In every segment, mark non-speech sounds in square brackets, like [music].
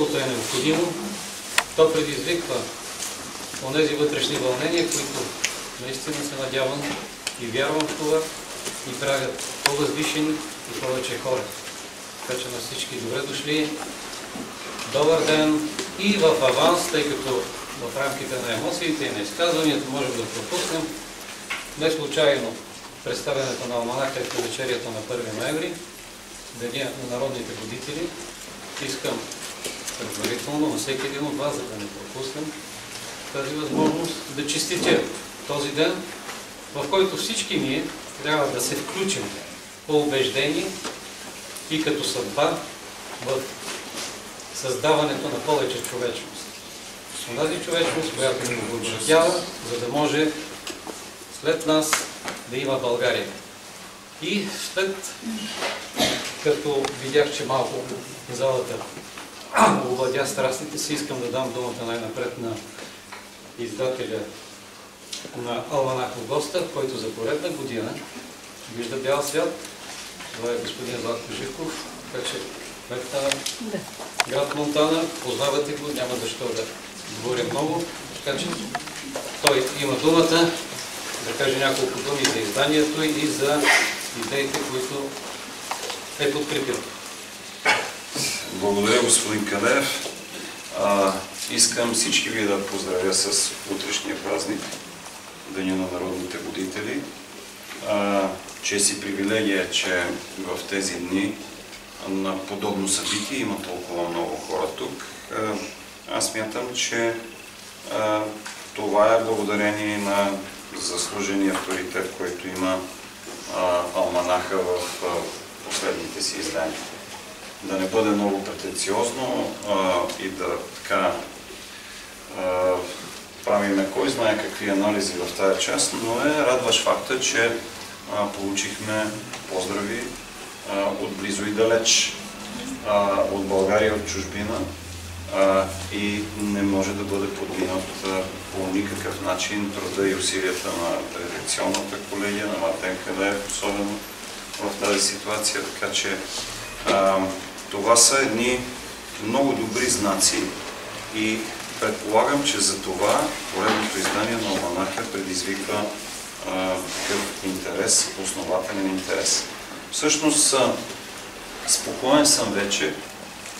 Словото е необходимо. То предизвиква онези вътрешни вълнения, които наистина се надявам и вярвам в това и правят по-възвишени и повече хора. Така че на всички добре дошли. Добър ден и в аванс, тъй като в рамките на емоциите и на изказванията можем да пропуснем. Не случайно представянето на Алманаха е в вечерията на 1 ноември, Деня на народните водители. Искам предварително на всеки един от вас, за да не пропуснем тази възможност, да честитя този ден, в който всички ние трябва да се включим по убеждение и като съдба в създаването на повече човечност. Онази човечност, която ни обогатява, за да може след нас да има България. И след като видях, че малко залата овладя страстите си, искам да дам думата най-напред на издателя на Алманах Госта, който за поредна година вижда бял свят. Това е господин Златко Живков, така че кмет на град Монтана, познавате го, няма защо да говоря много, така че той има думата да каже няколко думи за изданието и за идеите, които е подкрепил. Благодаря, господин Калев. А, искам всички ви да поздравя с утрешния празник, Деня на народните водители. А, чест и привилегия, че в тези дни на подобно събитие има толкова много хора тук. А, аз мятам, че а, това е благодарение на заслужения авторитет, който има а, Алманаха в последните си издания. Да не бъде много претенциозно а, и да така а, правиме кой знае какви анализи в тази част, но е радваш факта, че а, получихме поздрави а, от близо и далеч, а, от България от чужбина а, и не може да бъде подминат по никакъв начин труда и усилията на редакционната колегия, на Мартен Калеев, особено в тази ситуация, така че а, това са едни много добри знаци и предполагам, че за това поредното издание на Оманаха предизвиква такъв интерес, основателен интерес. Всъщност, а, спокоен съм вече,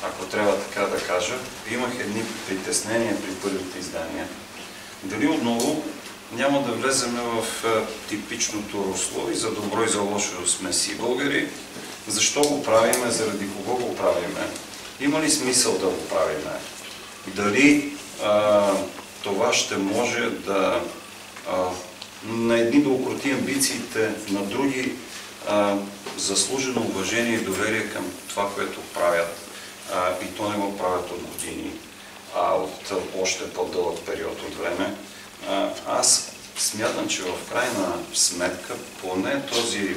ако трябва така да кажа, имах едни притеснения при първите издания. Дали отново няма да влезем в типичното русло и за добро и за лошо сме си българи. Защо го правиме, заради кого го правиме? Има ли смисъл да го правиме? Дали а, това ще може да а, на едни да укроти амбициите, на други а, заслужено уважение и доверие към това, което правят. А, и то не го правят от години, а от още по-дълъг период от време. А, аз смятам, че в крайна сметка поне този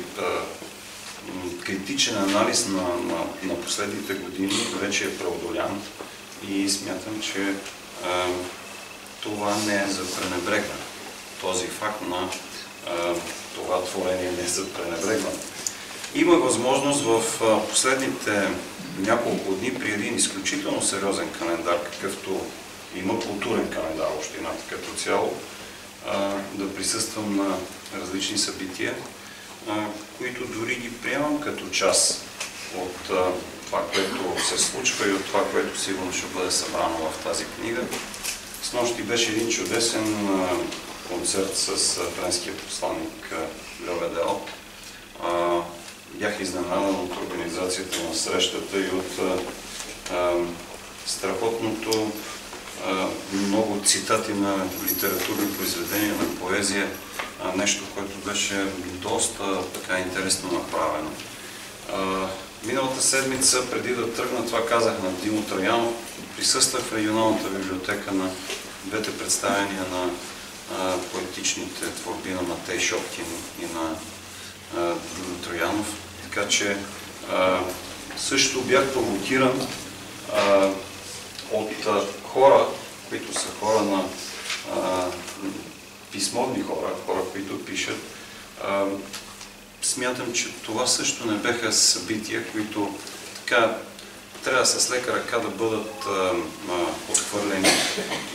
критичен анализ на, на, на последните години вече е преодолян и смятам, че а, това не е за пренебрегване. Този факт на а, това творение не е за пренебрегване. Има възможност в последните няколко дни при един изключително сериозен календар, какъвто има културен календар общината като цяло, да присъствам на различни събития, които дори ги приемам като част от това, което се случва и от това, което сигурно ще бъде събрано в тази книга. С нощи беше един чудесен концерт с френския посланник Леведео. Бях изненадан от организацията на срещата и от страхотното много цитати на литературни произведения, на поезия, нещо, което беше доста така интересно направено. Миналата седмица, преди да тръгна, това казах на Димо Троянов, присъствах в регионалната библиотека на двете представяния на поетичните творби на Матей Шопкин и на Димо Троянов. Така че също бях провокиран от хора, които са хора на а, писмовни хора, хора, които пишат, А, смятам, че това също не беха събития, които така трябва с лека ръка да бъдат а, а, отхвърлени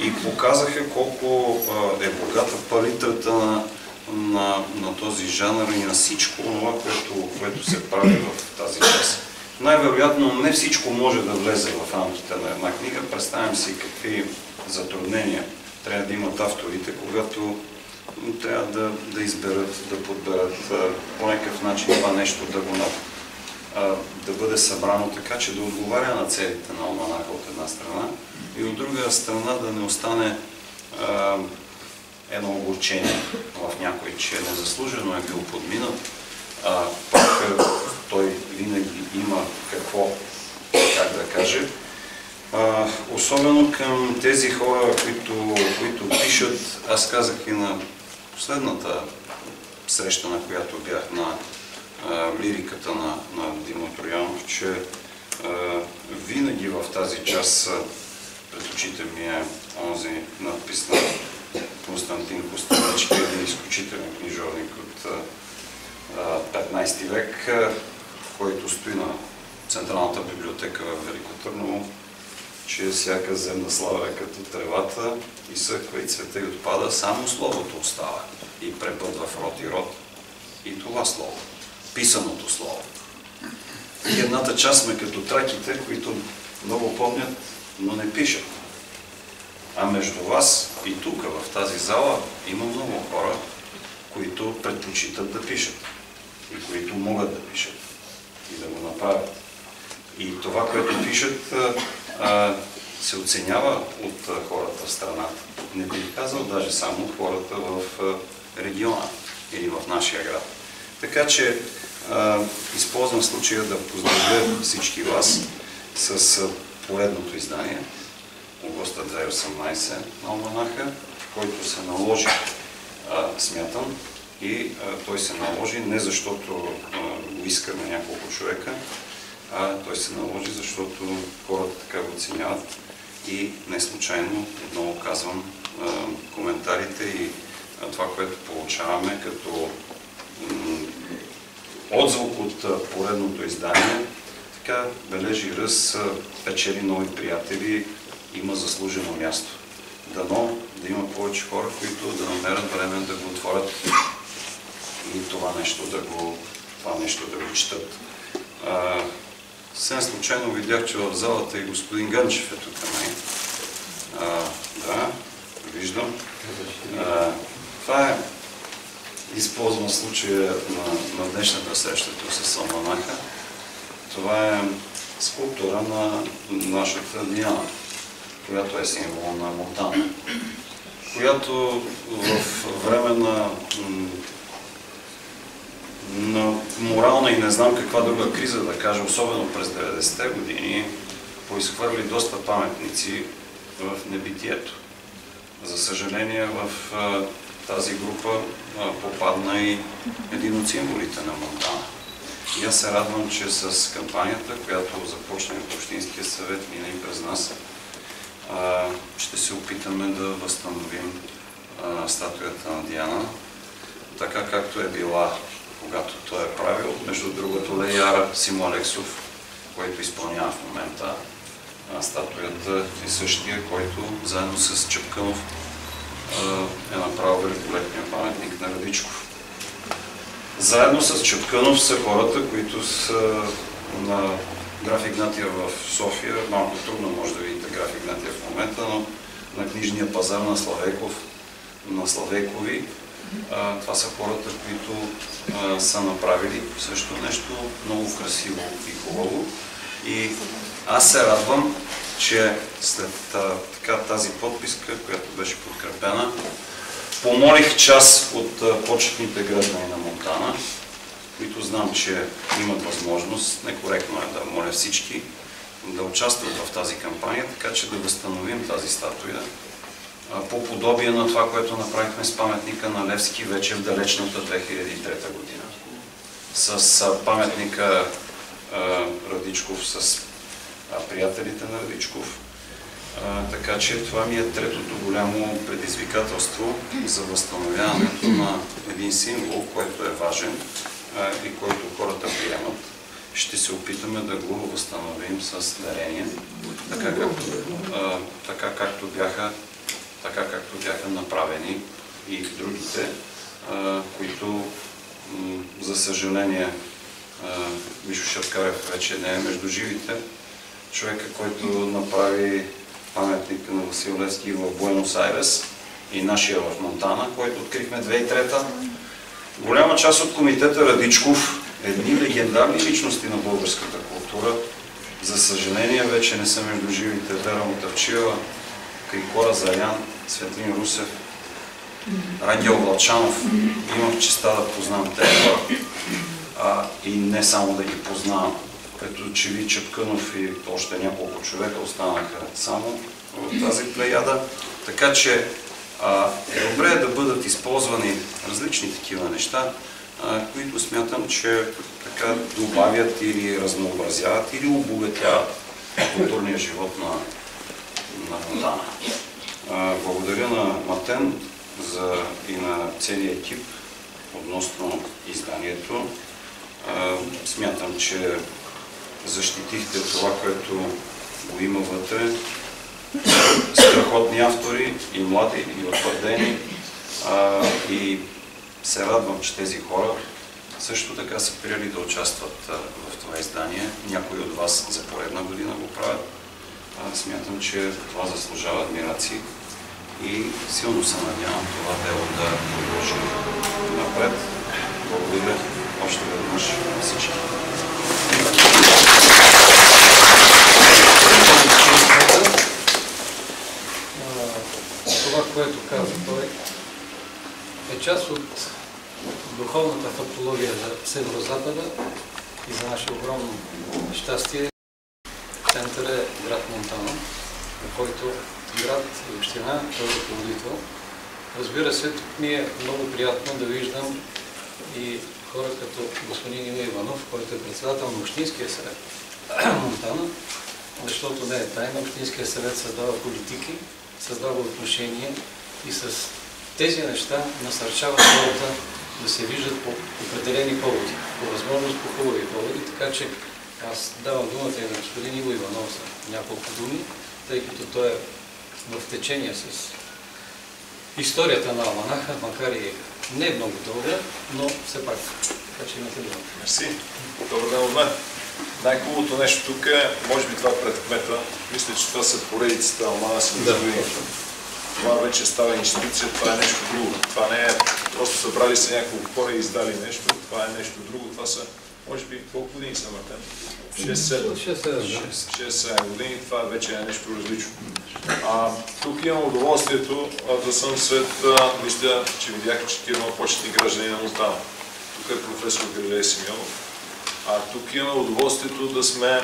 и показаха колко а, е богата палитрата на, на, на този жанр и на всичко това, което, което се прави в тази част. Най-вероятно не всичко може да влезе в рамките на една книга. Представям си какви затруднения трябва да имат авторите, когато трябва да, да изберат, да подберат по някакъв начин това нещо да го да бъде събрано така, че да отговаря на целите на Оманаха от една страна и от друга страна да не остане а, едно огорчение в някой, че незаслужено е бил подминат, а пак той винаги има какво, как да каже, а, особено към тези хора, които, които пишат, аз казах и на последната среща, на която бях на а, лириката на, на Димо Троянов, че а, винаги в тази част пред очите ми е онзи надпис на Константин Костелечки, един изключителен книжовник от а, 15 век, който стои на Централната библиотека в Велико Търново, че всяка земна слава е като тревата, и съква, и цвета и отпада, само Словото остава и препътва в род и род. И това Слово, писаното Слово. И едната част сме като траките, които много помнят, но не пишат. А между вас и тук, в тази зала, има много хора, които предпочитат да пишат и които могат да пишат и да го направят. И това, което пишат, се оценява от хората в страната. Не бих казал даже само от хората в региона или в нашия град. Така че използвам случая да поздравя всички вас с поредното издание Огоста 2018 на Оманаха, който се наложи, смятам, и той се наложи не защото го искаме няколко човека, а той се наложи, защото хората така го оценяват и не случайно, отново казвам, коментарите и това, което получаваме като отзвук от поредното издание, така бележи ръст, печели нови приятели, има заслужено място. Дано да има повече хора, които да намерят време да го отворят и това нещо да го, това нещо да го четат. Съвсем случайно видях, че в залата и господин Гънчев е тук май. да, виждам. А, това е използвам случая на, на днешната среща тук с Салманаха. Това е скулптура на нашата Диана, която е символ на Монтана, която в време на на морална и не знам каква друга криза, да кажа, особено през 90-те години, поизхвърли доста паметници в небитието. За съжаление, в тази група попадна и един от символите на Монтана. И аз се радвам, че с кампанията, която започна от Общинския съвет, мина и през нас, ще се опитаме да възстановим статуята на Диана, така както е била когато той е правил. Между другото, Леяра Симо Алексов, който изпълнява в момента статуята и същия, който заедно с Чепканов е направил великолепния паметник на Радичков. Заедно с Чепканов са хората, които са на граф Игнатия в София. Малко трудно може да видите граф Игнатия в момента, но на книжния пазар на Славеков, на Славейкови това са хората, които а, са направили също нещо много красиво и хубаво. И аз се радвам, че след а, така, тази подписка, която беше подкрепена, помолих част от почетните граждани на Монтана, които знам, че имат възможност, некоректно е да моля всички, да участват в тази кампания, така че да възстановим тази статуя по подобие на това, което направихме с паметника на Левски вече в далечната 2003 година. С паметника Радичков, с приятелите на Радичков. Така че това ми е третото голямо предизвикателство за възстановяването на един символ, който е важен и който хората приемат. Ще се опитаме да го възстановим с а, така както, бяха, така както бяха направени и другите, които, за съжаление, Мишо Шаткарев вече не е между живите. Човека, който направи паметника на Васил Левски в Буенос Айрес и нашия в Монтана, който открихме 2003 Голяма част от комитета Радичков, едни легендарни личности на българската култура, за съжаление вече не са между живите. Вера Мотавчиева, Крикора Зарян, Светлин Русев, Рангел Вълчанов. Имах честа да познавам тези хора. И не само да ги познавам. Като Чеви Чепкънов и още няколко човека останаха само в тази плеяда. Така че а, е добре да бъдат използвани различни такива неща, а, които смятам, че така добавят или разнообразяват или обогатяват културния живот на, на Монтана. А, благодаря на Матен за, и на целия екип относно изданието. Смятам, че защитихте това, което го има вътре. Страхотни автори, и млади, и утвърдени. И се радвам, че тези хора също така са приели да участват в това издание. Някои от вас за поредна година го правят. Смятам, че това заслужава адмирации и силно се надявам това дело да продължи напред. Благодаря още веднъж на всички. Това, което каза той, е част от духовната фактология за Северо-Запада и за наше огромно щастие. Център е град Монтана, на който град и община е ръководител. Разбира се, тук ми е много приятно да виждам и хора като господин Иво Иванов, който е председател на Общинския съвет [clears throat] Монтана, защото не е тайна. Общинския съвет създава политики, създава отношения и с тези неща насърчават хората да се виждат по определени поводи, по възможност по хубави поводи, така че аз давам думата и на господин Иво Иванов за няколко думи, тъй като той е в течение с историята на Алманаха, макар и не много дълга, но все пак. Така че имате думата. Мерси. Добър ден от мен. Най-хубавото нещо тук е, може би това пред кмета, мисля, че това са поредицата Алмана си Да. да. Това вече става институция, това е нещо друго. Това не е просто събрали се няколко хора и издали нещо, това е нещо друго. Това са, може би, колко години са Мартен? 6-7. 6-7, да. 6-7 години, това вече е нещо различно. А, тук имам удоволствието а, да съм след, а, мисля, че видях четирима почетни граждани на Монтана. Тук е професор Галилей Симеонов. А тук имаме удоволствието да сме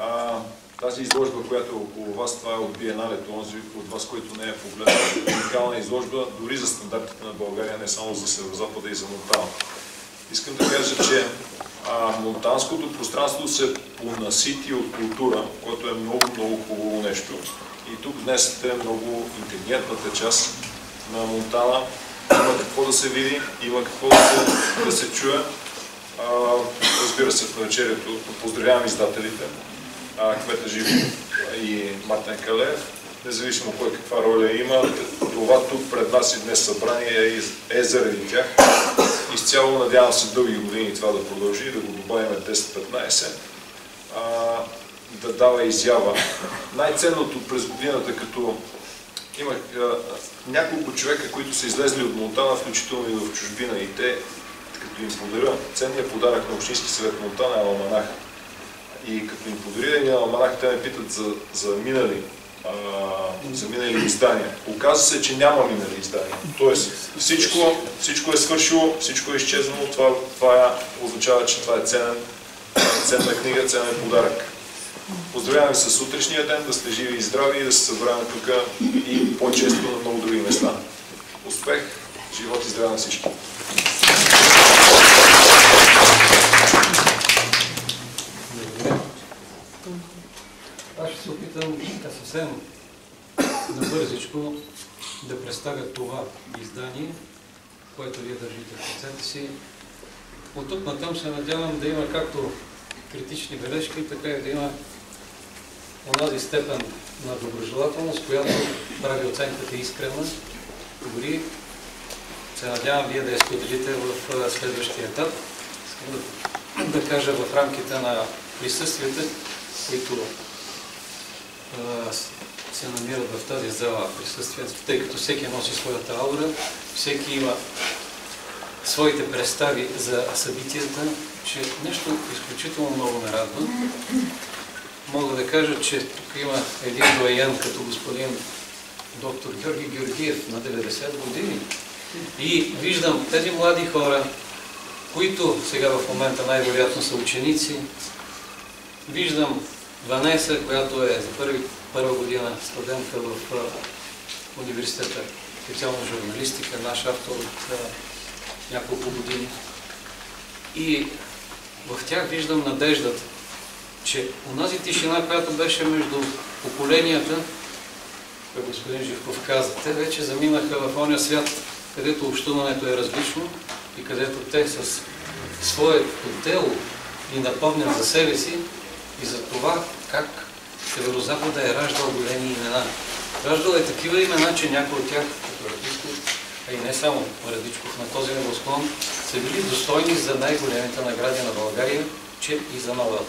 а, тази изложба, която е около вас, това е от Биеналето, онзи от вас, който не е погледнал. Уникална изложба, дори за стандартите на България, не само за Северо-Запада и за Монтана. Искам да кажа, че а, монтанското пространство се понасити от култура, което е много, много хубаво нещо. И тук днес е много интелигентната част на Монтана. Има какво да се види, има какво да се, да се чуе. А, разбира се, в навечерието поздравявам издателите, а, Кмета Живо и Мартин Калеев. Независимо кой каква роля има, това тук пред нас и днес събрание е, е заради тях. Изцяло надявам се дълги години това да продължи, да го добавим 10-15, а, да дава изява. Най-ценното през годината, като имах няколко човека, които са излезли от Монтана, включително и в чужбина, и те, като им подаря ценният подарък на Общински съвет Монтана е Алманах. И като им подаря един алманах, те ме питат за, за минали за минали издания. Оказва се, че няма минали издания. Тоест всичко, всичко е свършило, всичко е изчезнало, това, това означава, че това е ценен, ценна книга, ценен подарък. Поздравявам ви с утрешния ден, да сте живи и здрави и да се събраваме тук и по-често на много други места. Успех, живот и здраве на всички! Аз ще се опитам така съвсем набързичко да представя това издание, което вие държите в ръцете си. От тук натам се надявам да има както критични бележки, така и да има онази степен на доброжелателност, която прави оценката искрена. Дори се надявам вие да я споделите в следващия етап. Искам да, да кажа в рамките на присъствията, които се намират в тази зала присъствието, тъй като всеки носи своята аура, всеки има своите представи за събитията, че нещо изключително много ме радва. Мога да кажа, че тук има един доен като господин доктор Георги Георгиев на 90 години. И виждам тези млади хора, които сега в момента най-вероятно са ученици. Виждам Ванеса, която е за първи, първа година студентка в университета специално журналистика, наш автор от няколко години. И в тях виждам надеждата, че унази тишина, която беше между поколенията, как господин Живков каза, те вече заминаха в оня свят, където общуването е различно и където те с своето дело ни напомнят за себе си и за това как Северозапада е раждал големи имена. Раждал е такива имена, че някои от тях, като Радичков, а и не само Радичков на този небосклон, са били достойни за най-големите награди на България, че и за Нобел.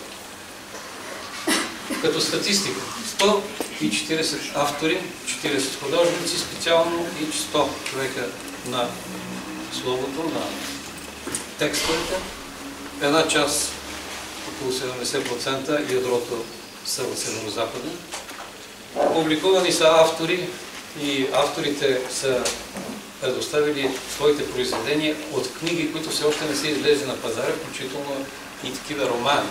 Като статистика, 140 автори, 40 художници специално и 100 човека на словото, на текстовете. Една част, около 70% ядрото са Северо-Запада. Публикувани са автори и авторите са предоставили своите произведения от книги, които все още не са излезли на пазара, включително и такива романи.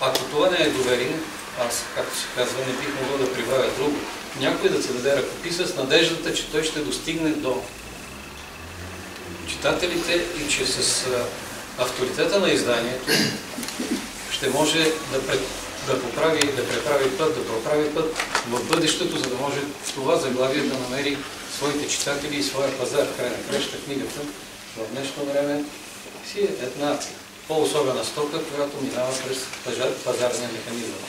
Ако това не е доверие, аз, както се казва, не бих могъл да прибавя друго. Някой да се даде ръкописа с надеждата, че той ще достигне до читателите и че с авторитета на изданието ще може да, пред, да поправи, да преправи път, да проправи път в бъдещето, за да може това заглавие да намери своите читатели и своя пазар. Край на креща книгата в днешно време си е една по-особена стока, която минава през пазарния механизъм.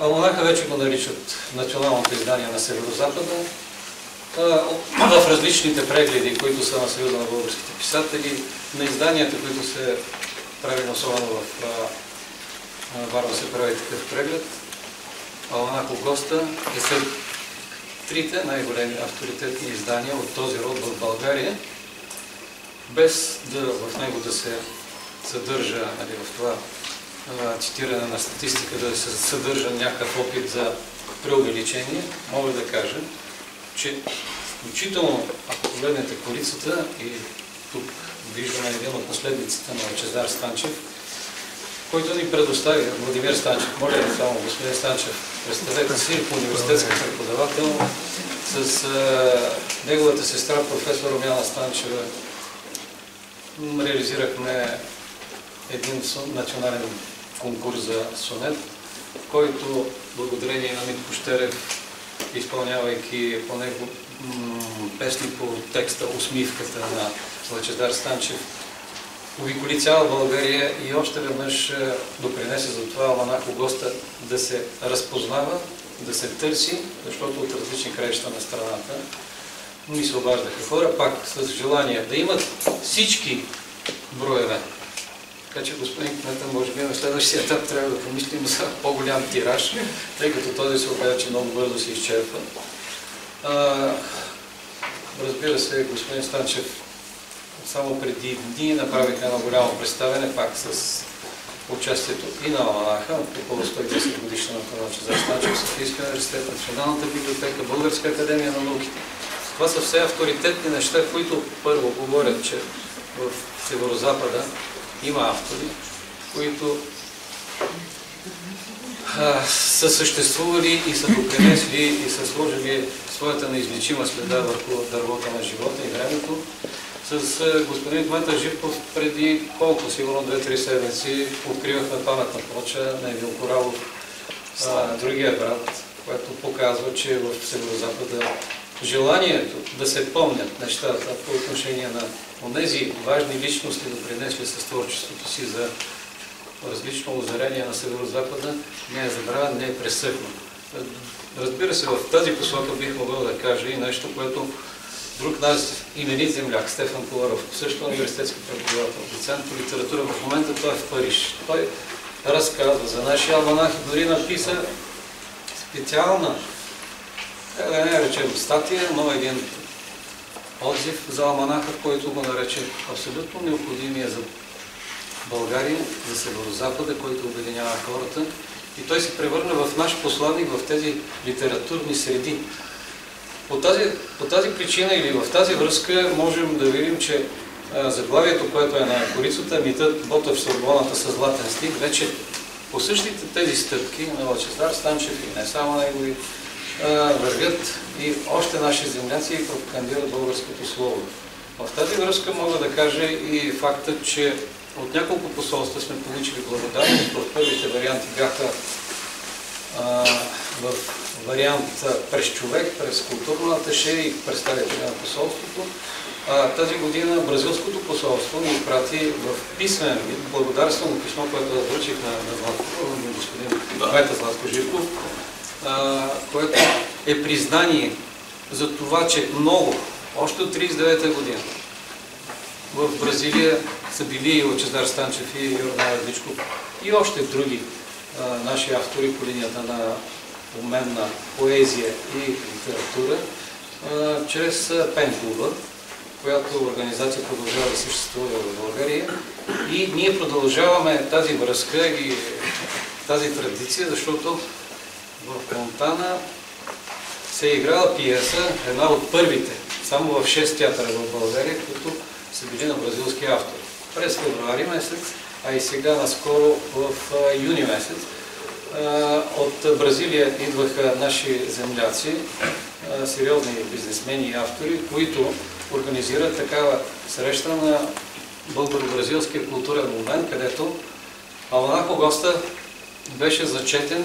Алманаха вече го наричат националното издание на Северо-Запада. В различните прегледи, които са на Съюза на българските писатели, на изданията, които се прави особено в Варна се прави такъв преглед. Алманах Госта е сред трите най-големи авторитетни издания от този род в България, без да в него да се съдържа нали, в това цитиране на статистика, да се съдържа някакъв опит за преувеличение, мога да кажа, че включително, ако погледнете корицата и тук виждаме един от наследниците на Лачезар Станчев, който ни предостави, Владимир Станчев, моля ви само, господин Станчев, представете си, по университетски преподавател, с а, неговата сестра, професор Румяна Станчева, реализирахме един национален конкурс за сонет, който благодарение на Митко Щерев, изпълнявайки по него песни по текста Усмивката на Лъчезар Станчев, обиколи цяла България и още веднъж допринесе за това Алманахо госта да се разпознава, да се търси, защото от различни краища на страната ми се обаждаха хора, пак с желание да имат всички броеве. Така че, господин Кмета, може би на следващия етап трябва да помислим за по-голям тираж, тъй като този се оказа, че много бързо се изчерпва. Разбира се, господин Станчев само преди дни направиха едно голямо представене, пак с участието и на Аланаха, около 110 годишната на Чезар Станчев, Софийския университет, Националната библиотека, Българска академия на науките. Това са все авторитетни неща, които първо говорят, че в Северо-Запада има автори, които а, са съществували и са допринесли и са сложили своята неизличима следа върху дървото на живота и времето. С господин Кмета Живков преди колко, сигурно 2-3 седмици, откривахме паметна плоча на Емил Коралов, другия брат, което показва, че в Северо-Запада желанието да се помнят нещата по отношение на тези важни личности, да принесли с творчеството си за различно озарение на Северо-Запада, не е забравен, не е пресъхнал. Разбира се, в тази посока бих могъл да кажа и нещо, което друг наш именит земляк, Стефан Коларов, също университетски преподавател, доцент по литература, в момента той е в Париж. Той разказва за нашия алманах и дори написа специална, как да не речем статия, но един отзив за алманаха, в който го нарече абсолютно необходимия за България, за Северо-Запада, който обединява хората. И той се превърна в наш посланник в тези литературни среди. По тази, по тази причина или в тази връзка можем да видим, че заглавието, което е на корицата, митът Ботев с Орбоната с златен стих, вече по същите тези стъпки на Лачезар Станчев и не само негови, вървят и още наши земляци и пропагандират българското слово. В тази връзка мога да кажа и факта, че от няколко посолства сме получили благодарност. В първите варианти бяха а, в вариант през човек, през културно аташе и представители на посолството. А, тази година бразилското посолство ни прати в писмен вид благодарствено писмо, което връчих на, на на господин да. Златко Живков, а, което е признание за това, че много, още от 39-та година, в Бразилия са били и Лачезар Станчев и Йордан Радичков и още други а, наши автори по линията на обмен на поезия и литература, а, чрез Пенклуба, която организация продължава да съществува в България. И ние продължаваме тази връзка и тази традиция, защото в Монтана се е играла пиеса, една от първите, само в 6 театъра в България, които са били на бразилски автори. През февруари месец, а и сега наскоро в юни месец, от Бразилия идваха наши земляци, сериозни бизнесмени и автори, които организират такава среща на българо-бразилския културен момент, където Алманахо госта беше зачетен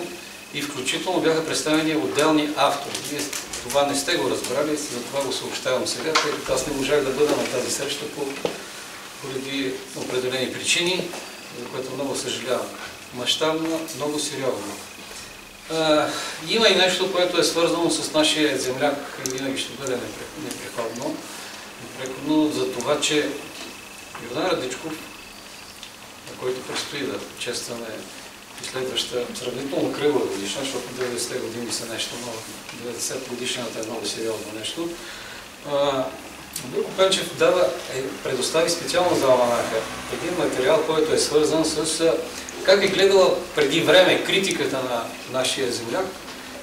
и включително бяха представени отделни автори. Вие това не сте го разбрали, затова го съобщавам сега, тъй като аз не можах да бъда на тази среща по, поради определени причини, за което много съжалявам. Мащабно, много сериозно. А, има и нещо, което е свързано с нашия земляк и винаги ще бъде непреходно. Непреходно за това, че Йордан Радичков, на който предстои да честваме следваща сравнително кръгла годишна, защото 90-те години са нещо ново. 90 годишната е много сериозно нещо. Друго Пенчев дава, е, предостави специално за Алманаха един материал, който е свързан с как е гледала преди време критиката на нашия земляк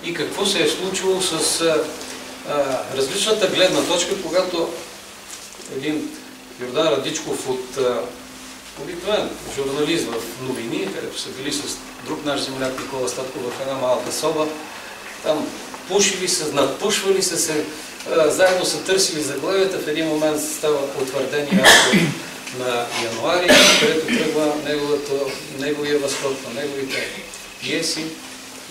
и какво се е случило с а, различната гледна точка, когато един Йордан Радичков от обикновен журналист в новини, където са били с друг наш земляк Никола Статков в една малка соба. Там пушили се, надпушвали се се, заедно са търсили заглавията. В един момент става утвърдение на януари, където тръгва неговия възход на неговите пиеси.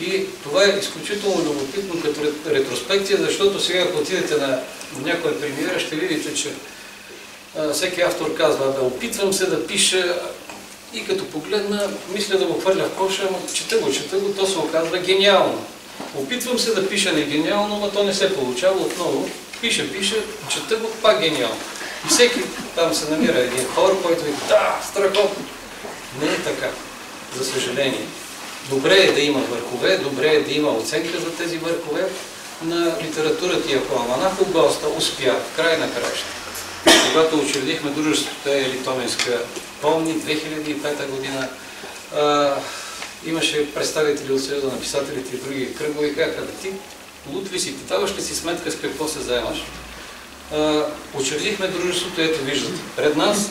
И това е изключително любопитно като ретроспекция, защото сега, ако отидете на някоя премиера, ще видите, че всеки автор казва, да опитвам се да пиша и като погледна, мисля да го хвърля в коша, ама чета го, чета го, то се оказва гениално. Опитвам се да пиша не гениално, но то не се получава отново. Пиша, пиша, чета го, пак гениално. И всеки там се намира един хор, който вика, да, страхотно. Не е така, за съжаление. Добре е да има върхове, добре е да има оценка за тези върхове на литературата и ако Аманахов госта успя край на краща когато учредихме дружеството Елитоменска помни, 2005 година, а, имаше представители от Съюза на писателите и други кръгови и казаха, ти лут ли си, ти даваш ли си сметка с какво се заемаш? Учредихме дружеството, ето виждате, пред нас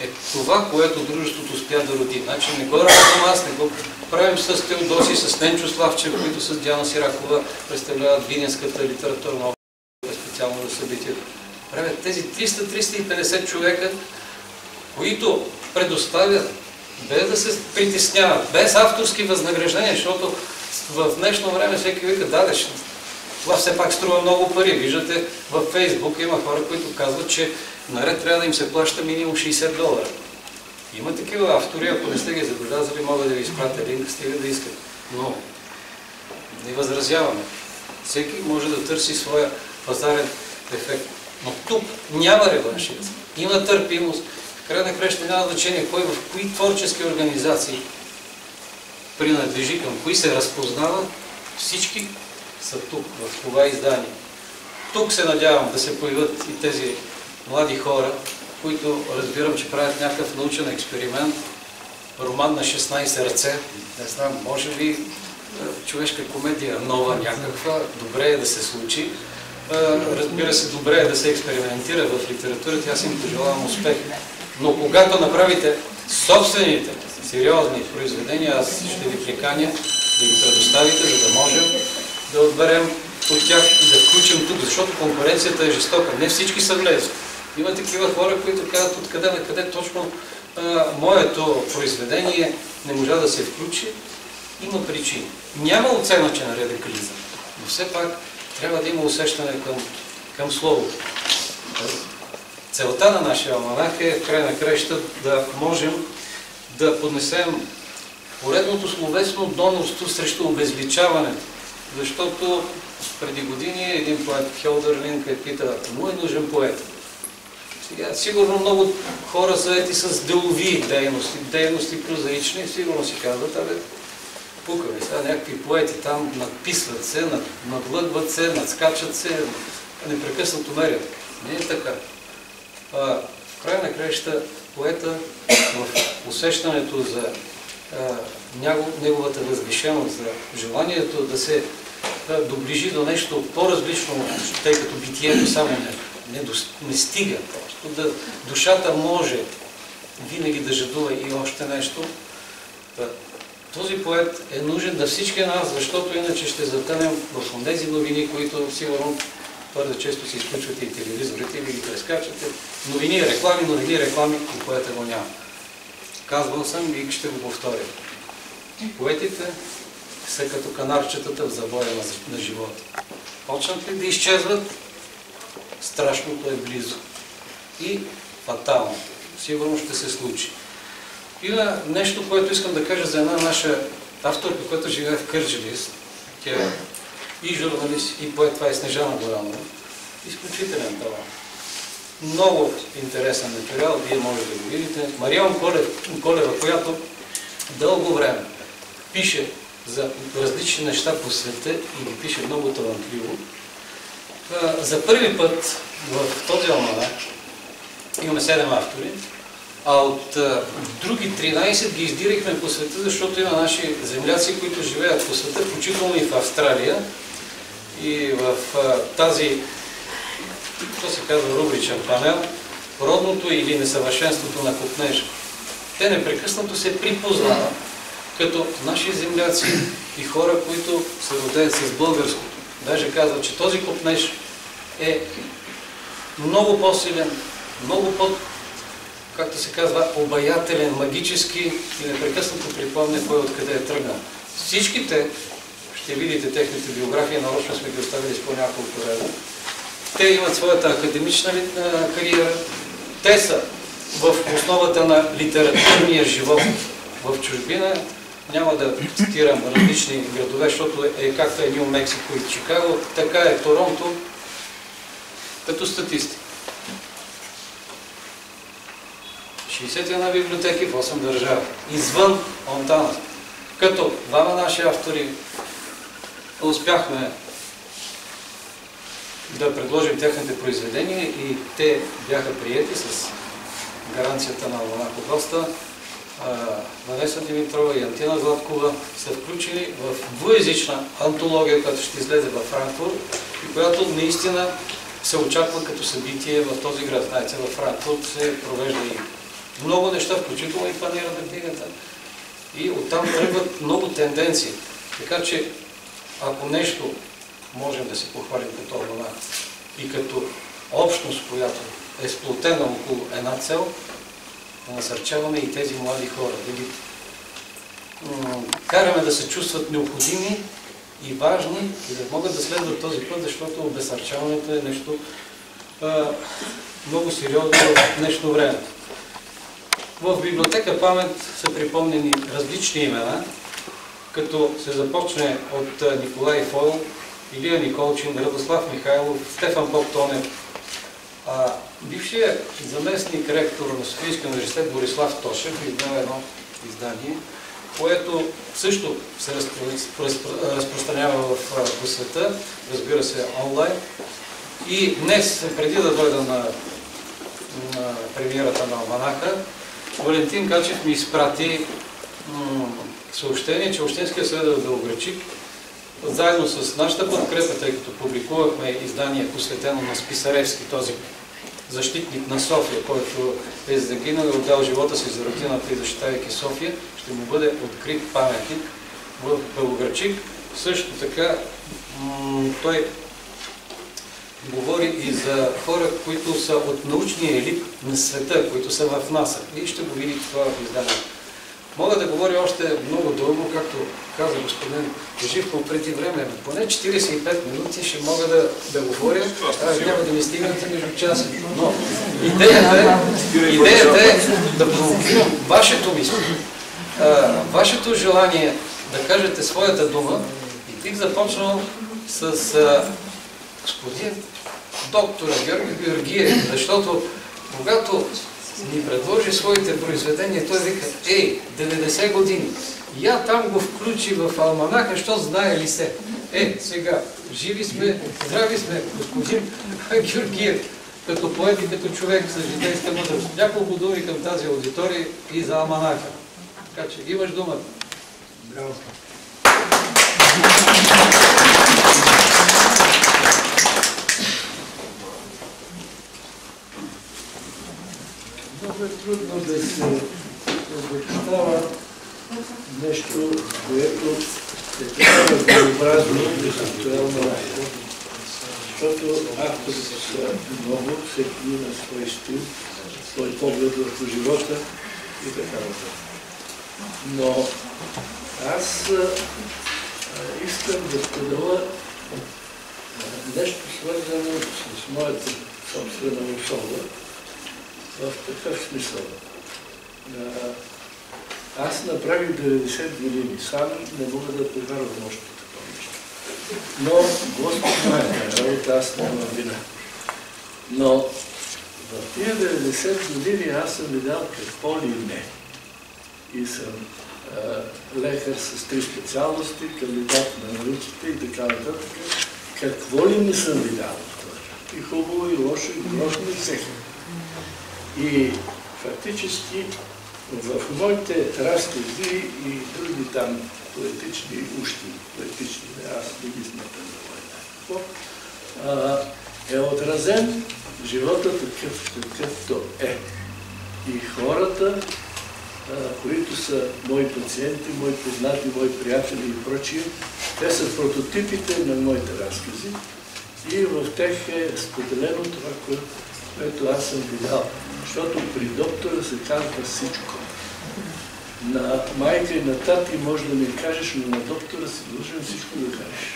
е това, което дружеството успя да роди. Значи не го работим аз, не го правим с Теодоси, с Ненчо Славчев, които с Диана Сиракова представляват Виденската литературна специално за събитието правят тези 300-350 човека, които предоставят без да се притесняват, без авторски възнаграждения, защото в днешно време всеки вика, да, това все пак струва много пари. Виждате, в Фейсбук има хора, които казват, че наред трябва да им се плаща минимум 60 долара. Има такива автори, ако не сте ги забелязали, могат да ви изпратя линк, стига да искат. Но не възразяваме. Всеки може да търси своя пазарен ефект. Но тук няма реваншизъм. Има търпимост. В край на краща няма значение кой в кои творчески организации принадлежи, към кои се разпознава. Всички са тук, в това издание. Тук се надявам да се появят и тези млади хора, които разбирам, че правят някакъв научен експеримент, роман на 16 ръце, не знам, може би е, човешка комедия нова някаква, добре е да се случи. Разбира се, добре е да се експериментира в литературата, аз им пожелавам успех. Но когато направите собствените сериозни произведения, аз ще ви приканя да ги предоставите, за да можем да отберем от тях и да включим тук, защото конкуренцията е жестока. Не всички са влезли. Има такива хора, които казват откъде на къде точно а, моето произведение не можа да се включи. Има причини. Няма оценъчен радикализъм, но все пак трябва да има усещане към, към словото. Целта на нашия алманах е в край на краища да можем да поднесем поредното словесно донорство срещу обезличаването. Защото преди години един поет Хелдърлин ме пита, му е нужен поет. Сега, сигурно много хора са ети с делови дейности, дейности прозаични, сигурно си казват, абе, пука ми сега някакви поети там надписват се, надлъгват се, надскачат се, непрекъснато мерят. Не е така. А, в край на краища поета в усещането за а, неговата възвишеност, за желанието да се да доближи до нещо по-различно, тъй като битието само не не, до, не стига просто. Да, душата може винаги да жадува и още нещо. Да, този поет е нужен да всички нас, защото иначе ще затънем в тези новини, които сигурно твърде често се изключвате и телевизорите или ги прескачате. Новини, реклами, новини, реклами и поета го няма. Казвал съм и ще го повторя. Поетите са като канарчетата в забоя на, на живота. Почнат ли да изчезват, страшното е близо. И фатално. Сигурно ще се случи. Има нещо, което искам да кажа за една наша авторка, която живее в Кърджелис. Тя е и журналист, и поет, това е Снежана Горанова. Изключителен талант. Много интересен материал, вие можете да го видите. Марион Колева, която дълго време пише за различни неща по света и ги пише много талантливо за първи път в този алманах имаме 7 автори, а от други 13 ги издирихме по света, защото има наши земляци, които живеят по света, включително и в Австралия. И в тази, що се казва, рубричен панел, родното или несъвършенството на купнежа. Те непрекъснато се припознават като наши земляци и хора, които се родеят с българското. Даже казва, че този копнеж е много по-силен, много по, както се казва, обаятелен, магически и непрекъснато припомня кой откъде е тръгнал. Всичките, ще видите техните биографии, нарочно сме ги оставили с по няколко реда. Те имат своята академична кариера. Те са в основата на литературния живот в чужбина няма да цитирам различни градове, защото е както е Нью Мексико и Чикаго, така е Торонто, като статистика. 61 библиотеки в 8 държави, извън Онтана. Като двама наши автори успяхме да предложим техните произведения и те бяха приети с гаранцията на Ланако Коста. Ванеса Димитрова и Антина Златкова са включени в двуязична антология, която ще излезе във Франкфурт и която наистина се очаква като събитие в този град. Знаете, във Франкфурт се провежда и много неща, включително и панера на книгата. И оттам тръгват много тенденции. Така че, ако нещо можем да се похвалим като Орбана и като общност, която е сплотена около една цел, насърчаваме и тези млади хора, да ги караме да се чувстват необходими и важни и да могат да следват този път, защото обесърчаването е нещо а, много сериозно в днешно време. В библиотека памет са припомнени различни имена, като се започне от Николай Фойл, Илия Николчин, Радослав Михайлов, Стефан Поптонев, а, бившият заместник ректор на Софийския университет Борислав Тошев издава едно издание, което също се разпро- разпро- разпространява в, по света, разбира се, онлайн. И днес, преди да дойда на, на премиерата на Алманака, Валентин Качев ми изпрати съобщение, че Общинския съвет в Белоградчик заедно с нашата подкрепа, тъй като публикувахме издание посветено на Списаревски, този защитник на София, който е загинал и отдал живота си за родината и защитавайки София, ще му бъде открит паметник в Белоградчик. Също така той говори и за хора, които са от научния елит на света, които са в НАСА. И ще го видите това в издание. Мога да говоря още много дълго, както каза господин Живков преди време. Поне 45 минути ще мога да, да говоря, а, няма да ми стигнете между час. Но идеята е, идеята е да провокирам вашето а, вашето желание да кажете своята дума и бих започнал с господин доктора Георги Георгиев, защото когато ни предложи своите произведения, той вика, ей, 90 години, я там го включи в алманаха, що знае ли се. Е, сега, живи сме, здрави сме, господин Георгиев, като поет и като човек с житейска мъдрост. Няколко думи към тази аудитория и за алманаха. Така че имаш думата. Браво. Много е трудно да се обобщава нещо, което е такова своеобразно и радио. Защото авторите са много, всеки има свой стил, свой поглед върху живота и така нататък. Но аз искам да споделя нещо свързано с моята собствена особа в такъв смисъл. Аз направих 90 години, сам не мога да повярвам още такова нещо. Но Господ знае, работа аз нямам вина. Но в тия 90 години аз съм видял какво ли не и съм лекар с три специалности, кандидат на науките и така нататък. Какво ли не съм видял? И хубаво, и лошо, и грошно, и всеки. И фактически в моите разкази и други там поетични ушти, поетични, аз не ги смятам за война. Е отразен живота такъв, какъвто е. И хората които са мои пациенти, мои познати, мои приятели и прочие. Те са прототипите на моите разкази и в тях е споделено това, което аз съм видял. Защото при доктора се казва всичко. На майка и на тати може да ми кажеш, но на доктора си дължен всичко да кажеш.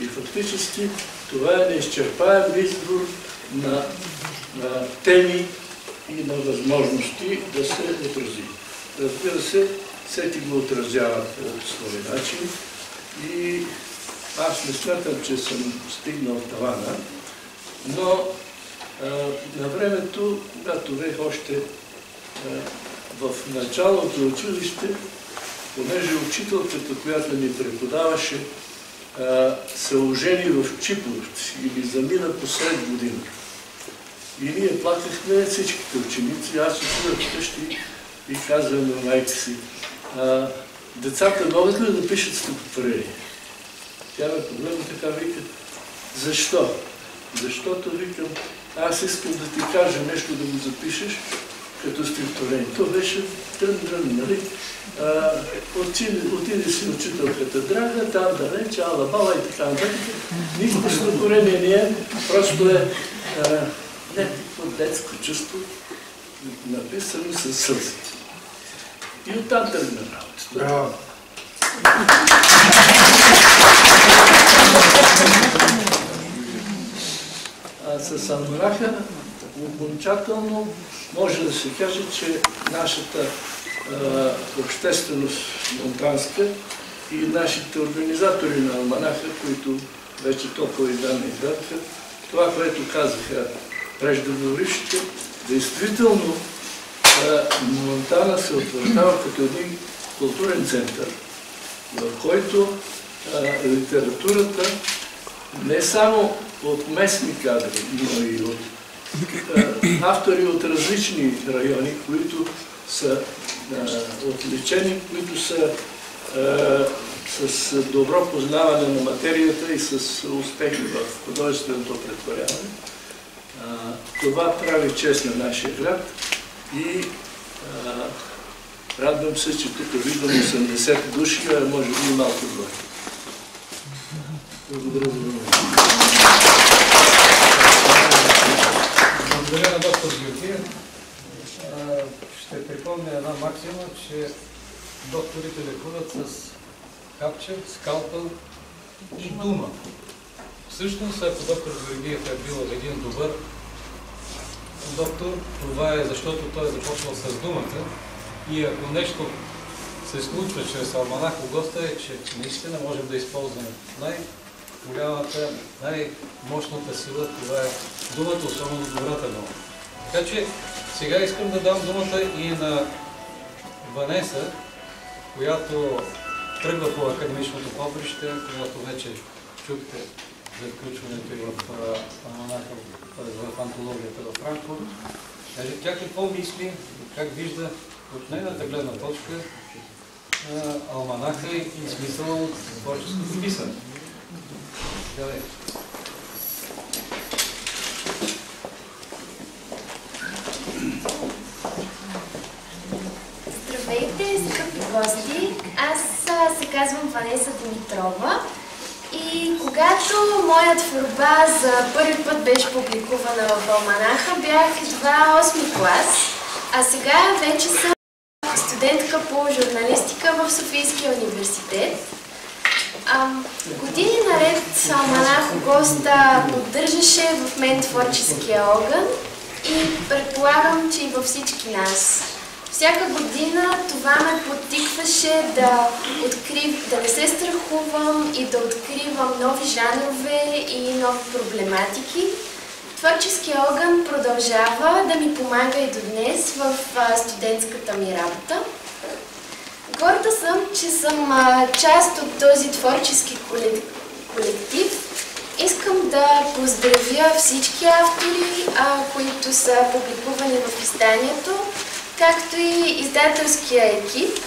И фактически това е неизчерпаем избор на, на теми и на възможности да се отрази. Разбира се, всеки го отразява по свой начин и аз не смятам, че съм стигнал тавана, но на времето, когато бех още в началото училище, понеже учителката, която ни преподаваше, се ожени в Чиповци и ми замина посред година. И ние плакахме всичките ученици, аз отидах вкъщи и казвам на майка си, децата могат ли да пишат стихотворение? Тя ме погледна така, вика, защо? Защото, викам, аз искам да ти кажа нещо да го запишеш като стихотворение. То беше трън-дрън, нали? Отиде, отиде си учителката драга, там далеч, ала бала и така нататък. Никакво стихотворение не е, просто е а, някакво детско чувство, написано със сълзите. И оттам тръгна работата. Браво. С Алманаха окончателно може да се каже, че нашата а, общественост монтанска и нашите организатори на Алманаха, които вече толкова и данни издадоха, това, което казаха преждеговорившите, действително а, Монтана се утвърждава като един културен център, в който а, литературата не само от местни кадри, но и от а, автори от различни райони, които са а, отличени, които са а, с добро познаване на материята и с успехи в художественото претворяване. Това прави чест на нашия град и радвам се, че тук виждам 80 души, а може би малко горе. Благодаря за вниманието. Благодаря на доктор Георгиев. Ще припомня една максима, че докторите лекуват с капче, скалпел и дума. Всъщност, ако доктор Георгиев е бил един добър доктор, това е защото той е започнал с думата и ако нещо се случва чрез Алманах Огоста е, че наистина можем да използваме най-голямата, най-мощната сила, това е думата, особено добрата дума. Така че сега искам да дам думата и на Ванеса, която тръгва по академичното поприще, която вече чухте за включването и в а, Алманаха, т.е. в антологията във Франкфурт. Тя какво мисли, как вижда от нейната гледна точка Алманаха и смисъла от творческото писане. Давай. Здравейте, скъпи гости! Аз се казвам Ванеса Димитрова и когато моят творба за първи път беше публикувана в Алманаха, бях едва 8 клас, а сега вече съм студентка по журналистика в Софийския университет. Години наред Алманах Госта поддържаше в мен творческия огън и предполагам, че и във всички нас. Всяка година това ме подтикваше да, открив, да не се страхувам и да откривам нови жанрове и нови проблематики. Творческия огън продължава да ми помага и до днес в студентската ми работа. Горда съм, че съм а, част от този творчески коле- колектив. Искам да поздравя всички автори, а, които са публикувани в изданието, както и издателския екип,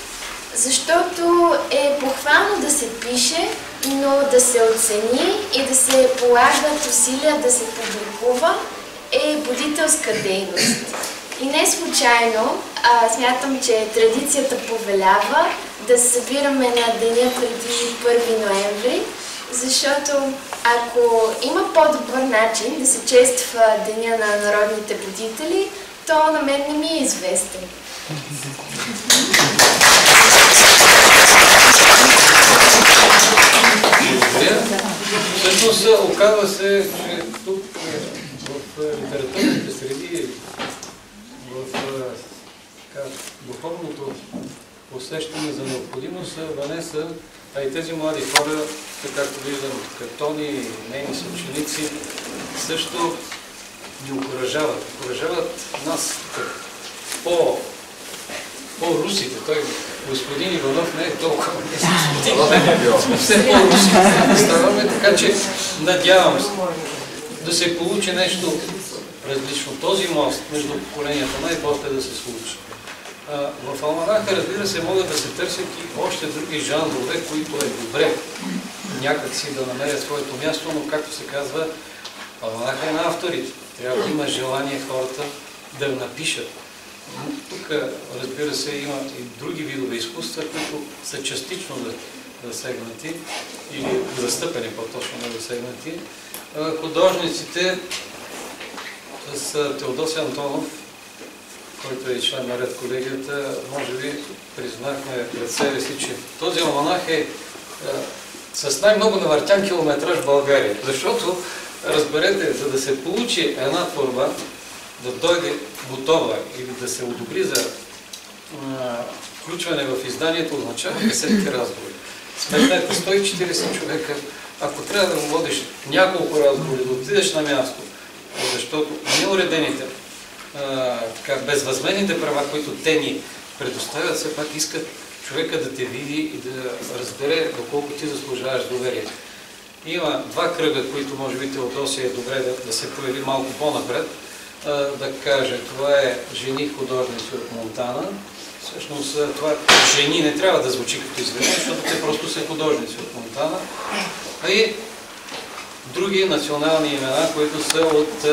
защото е похвално да се пише, но да се оцени и да се полагат усилия да се публикува е будителска дейност. И не случайно, а, смятам, че традицията повелява да се събираме на деня преди 1 ноември, защото ако има по-добър начин да се чества Деня на народните будители, то на мен не ми е известен. Всъщност оказва се, че тук е, в е, литературните среди, в е, така, духовното усещане за необходимост, Ванеса, а и тези млади хора, както виждам, картони и нейни съученици, също ни окоръжават. Окоръжават нас по по-русите. Той, господин Иванов, не е толкова. Все по-руси. Ставаме така, че надявам се да се получи нещо различно. Този мост между поколенията най-после да се случи. В Алманаха, разбира се, могат да се търсят и още други жанрове, които е добре някак си да намерят своето място, но както се казва, Алманаха е на авторите. Трябва да има желание хората да напишат. Тук, разбира се, има и други видове изкуства, които са частично засегнати или застъпени по-точно на засегнати. Художниците с Теодосия Антонов който е член на ред колегията, може би признахме пред себе си, че този алманах е, е с най-много навъртян километраж в България. Защото, разберете, за да се получи една творба, да дойде готова или да се одобри за а, включване в изданието, означава десетки разговори. Сметнете 140 човека, ако трябва да водиш няколко разговори, да отидеш на място, защото неуредените, така, безвъзменните права, които те ни предоставят, все пак искат човека да те види и да разбере доколко ти заслужаваш доверие. Има два кръга, които може би Теодосия е добре да, да се появи малко по-напред, да каже. Това е жени художници от Монтана. Всъщност това жени не трябва да звучи като извинение, защото те просто са художници от Монтана. А и други национални имена, които са от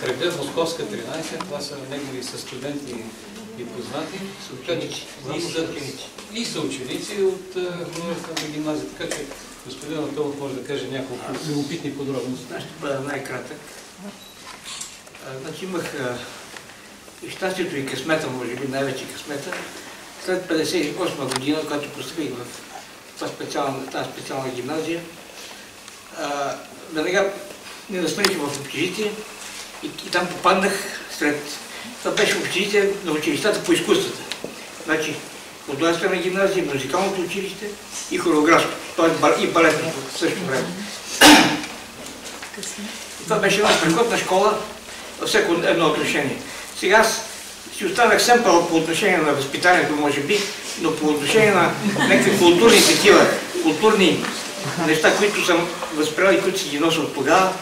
кръга Московска 13, това са негови са студенти и познати, и са, и са ученици от художествената гимназия. Така че господин Атолов може да каже няколко любопитни подробности. Аз ще бъда най-кратък. Значи имах и щастието и късмета, може би най-вече късмета, след 58 година, когато поступих в тази специална, тази специална гимназия, веднага ни настаних в общежитие и, и там попаднах сред... Това беше общежитие на училищата по изкуствата. Значи, художествена гимназия, музикалното училище и хореографско, т.е. и балетното в същото време. Това беше една страхотна школа във всяко едно отношение. Сега аз си останах семпъл по отношение на възпитанието, може би, но по отношение на някакви културни такива, културни неща, които съм възприял и които си ги нося от тогава,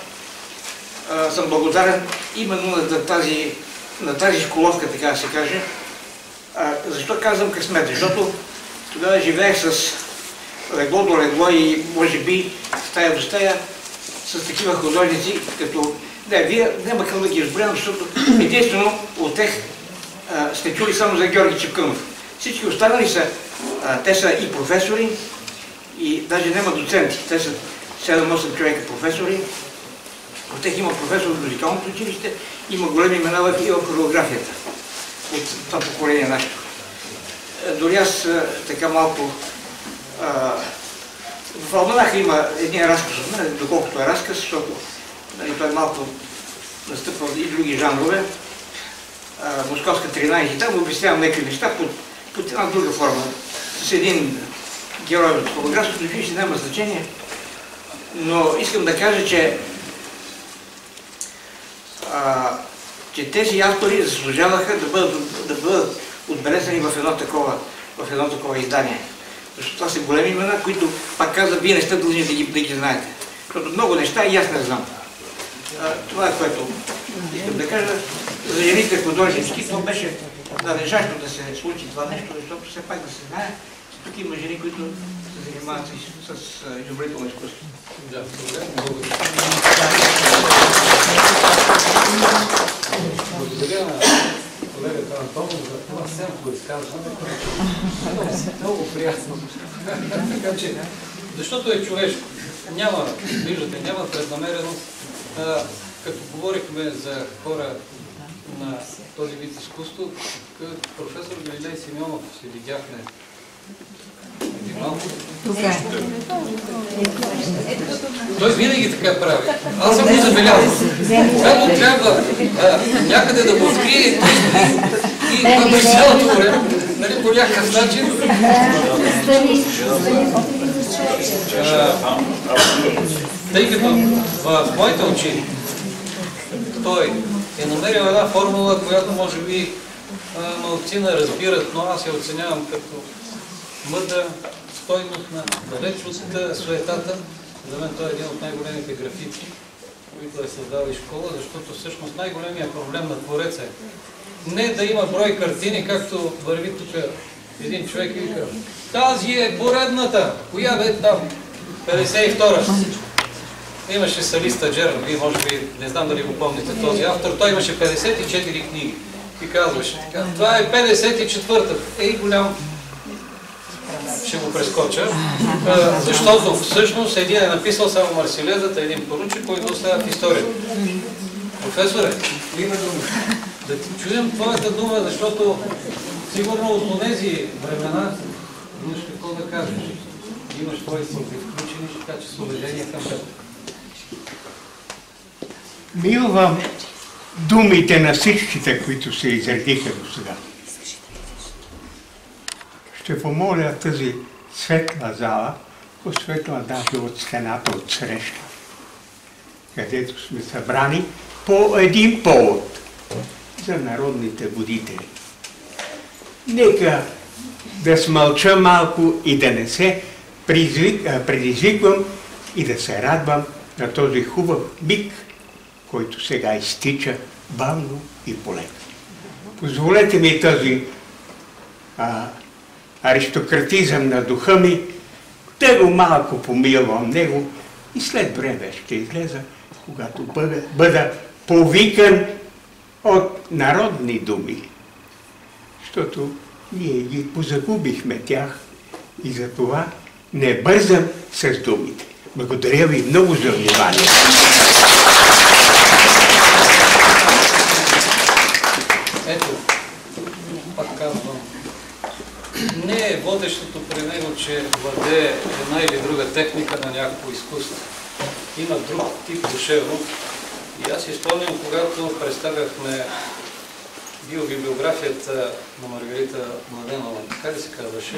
съм благодарен именно на тази, на тази школовка, така да се каже. А, защо казвам късмет? Защото тогава живеех с легло до легло и може би стая до стая с такива художници, като... Не, вие няма към да ги изброявам, защото единствено от тех а, сте чули само за Георги Чепкънов. Всички останали са, а, те са и професори, и даже няма доценти. Те са 7-8 човека професори. От тях има професор в музикалното училище, има големи имена в и в хореографията от това поколение нашето. Е, дори аз е, така малко... А, в Алманаха има един разказ от мен, доколкото е разказ, защото нали, той малко настъпва и други жанрове. А, Московска 13, там обяснявам някакви неща под, под една друга форма. С един герой от холографското училище няма значение. Но искам да кажа, че че тези автори заслужаваха да бъдат, да бъдат отбелезани в едно такова, в едно такова издание. Защото това са големи имена, които, пак каза, вие не сте длъжни да ги, да ги знаете. Защото много неща и аз не знам. А, това е което искам да кажа. За жените художнически, това беше належащо да се случи това нещо, защото все пак да се знае, тук има жени, които се занимават с, с, изобретително изкуство. Да, благодаря. Благодаря на колегата Антонов за това сямко изказване. Много приятно. така че, защото е човешко. Няма, виждате, няма преднамереност. Като говорихме за хора на този вид изкуство, професор Галилей Симеонов се видяхме той винаги така прави. Аз съм го забелязал. Когато трябва а, някъде да го открие, и това през цялото време, нали, по някакъв начин. Тъй като в моите очи той е намерил една формула, която може би малцина разбират, но аз я оценявам като мъдра, стойностна, далеч от суетата. За мен той е един от най-големите графити, които е създал и школа, защото всъщност най-големият проблем на Твореца е не да има брой картини, както върви тук един човек и вика, тази е поредната, коя бе там? 52-а. Имаше Салиста Джерал, вие може би, не знам дали го помните този автор, той имаше 54 книги. И казваше така, това е 54-та. Ей, голям ще го прескоча, защото всъщност един е написал само Марсилезата, един поручик, който оставя в историята. Професоре, да ти чуем твоята дума, защото сигурно от тези времена имаш какво да кажеш. Имаш твои силби включени, така че с уважение към теб. Милвам думите на всичките, които се изредиха до сега. Ще помоля тази светла зала, осветла даже от стената от среща, където сме събрани по един повод за народните будители. Нека да смълча малко и да не се предизвиквам и да се радвам на този хубав миг, който сега изтича бавно и полека. Позволете ми този а, аристократизъм на духа ми, да го малко помилвам него и след време ще излеза, когато бъда, бъда повикан от народни думи. Защото ние ги позагубихме тях и за това не бързам с думите. Благодаря ви много за внимание. Ето, пак казвам, не е водещото при него, че владее една или друга техника на някакво изкуство. Има друг тип душевно. И аз си спомням, когато представяхме биобиблиографията на Маргарита Младенова, така ли се казваше?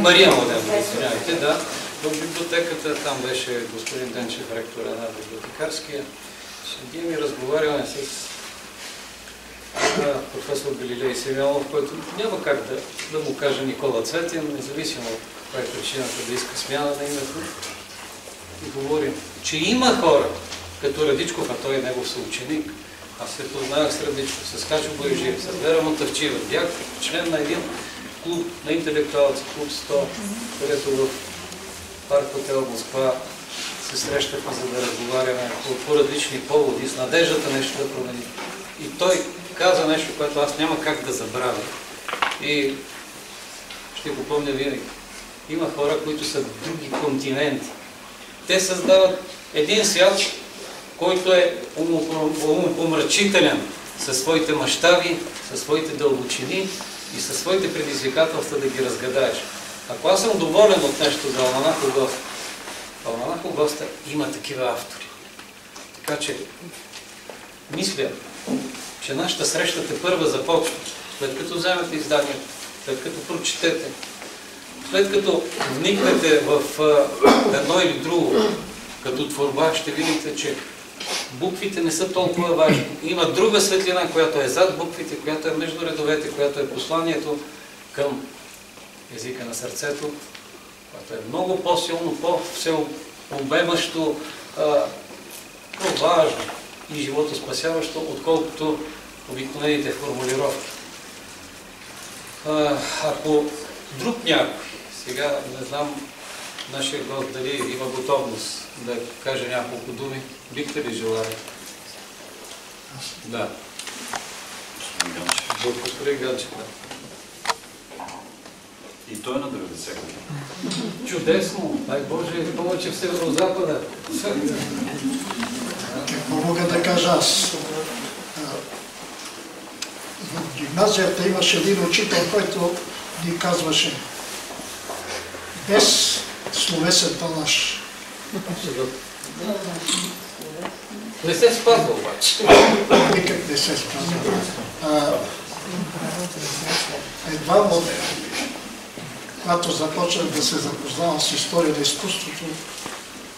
Мария Младенова, извинявайте, да. В библиотеката там беше господин Денчев, ректора на библиотекарския. Ние ми разговаряме с а, професор Галилей Симеонов, който няма как да, да му каже Никола Цветин, независимо каква е причината да иска смяна на името. И говорим, че има хора, като Радичков, а той е негов съученик. Аз се познавах с Радичков, с Качо Бояжиев, с Вера Мотавчива. Бях член на един клуб на интелектуалци, клуб 100, където в парк хотел Москва се срещахме, за да разговаряме по, по различни поводи, с надеждата нещо да промени. И той каза нещо, което аз няма как да забравя. И ще го помня винаги. Има хора, които са в други континенти. Те създават един свят, който е умопомрачителен със своите мащаби, със своите дълбочини и със своите предизвикателства да ги разгадаеш. Ако аз съм доволен от нещо за Алманах Гост, Алманах Госта има такива автори. Така че, мисля, че нашата среща те първа започва, след като вземете изданието, след като прочетете, след като вникнете в едно или друго, като творба, ще видите, че буквите не са толкова важни. Има друга светлина, която е зад буквите, която е между редовете, която е посланието към езика на сърцето, което е много по-силно, по-всеобемащо, по-важно и животоспасяващо, отколкото обикновените формулировки. Ако друг някой, сега не знам нашия гост дали има готовност да каже няколко думи, бихте ли желали? Да. Господин Ганчев, да. И той е на 90 години. Чудесно! Дай Боже, повече в Северо-Запада. Какво мога да кажа аз? В гимназията имаше един учител, който ни казваше без словесен талаш. Не се спазва обаче. Никак не се спазва. Едва от когато започнах да се запознавам с история на изкуството,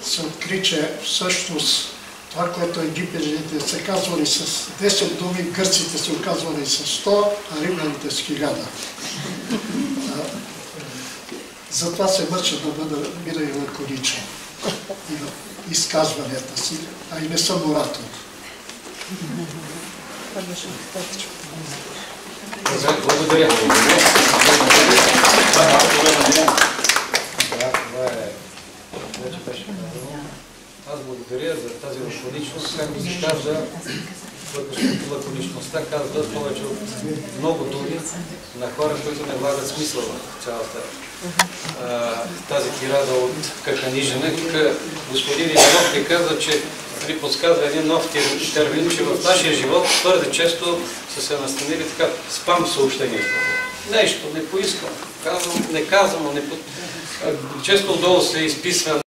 се откри, че всъщност това, което египетяните са казвали с 10 думи, гърците са оказвали с 100, а римляните с 1000. Затова се мъча да бъда винаги лаконичен и в изказванията си, а и не съм оратор. Благодаря. Да, това е... Вече беше. Аз благодаря за тази лаконичност. Както се каза, лаконичността казва повече от много думи на хора, които не влагат смисъл в цялата тази тирада от Каканижене. Господин Иванов ви каза, че ни подсказва един нов тер- термин, че в нашия живот твърде често са се настанили така спам съобщения. Нещо не поискам, казвам, не казвам, не под... често отдолу се изписва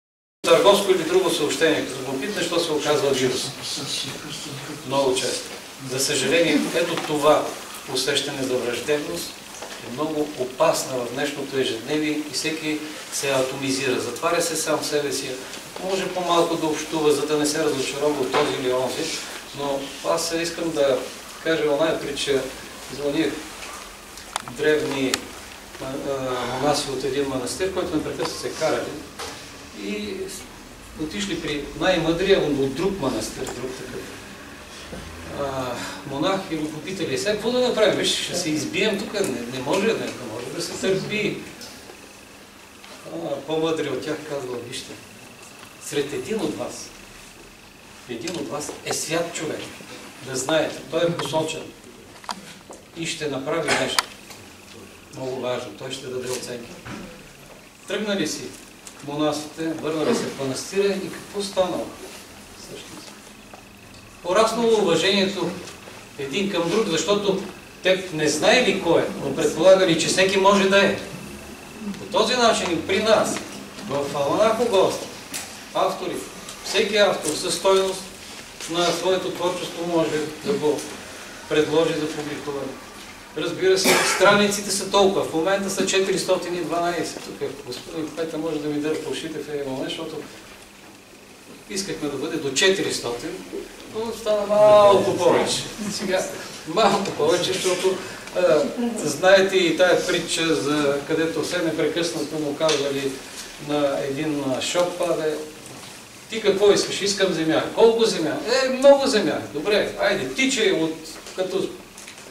търговско или друго съобщение, като го питне, що се оказва вирус. Много често. За съжаление, ето това усещане за враждебност е много опасна в днешното ежедневие и всеки се атомизира. Затваря се сам себе си. Може по-малко да общува, за да не се разочарова от този или онзи. Но аз искам да кажа оная притча за ония древни монаси от един манастир, който непрекъснато се карали и отишли при най-мъдрия от друг манастир, друг такъв а, монах и го попитали, сега какво да направим? Виж, ще се избием тук, не, не може, не, не може да се търпи. По-мъдри от тях казва, вижте, сред един от вас, един от вас е свят човек. Да знаете, той е посочен и ще направи нещо. Много важно, той ще даде оценки. Тръгнали си монасите, върнали се в манастира и какво станало? Всъщност. Пораснало уважението един към друг, защото те не знаели кой е, но предполагали, че всеки може да е. По този начин и при нас, в Алманахо гост, автори, всеки автор със стойност на своето творчество може да го предложи за публикуване. Разбира се, страниците са толкова. В момента са 412. Тук господин Петър може да ми държи по ушите в един момент, защото искахме да бъде до 400, но стана малко повече. Сега малко повече, защото а, знаете и тая притча, за където все непрекъснато му казвали на един шоп, бе, ти какво искаш? Искам земя. Колко земя? Е, много земя. Добре, айде, тичай от, като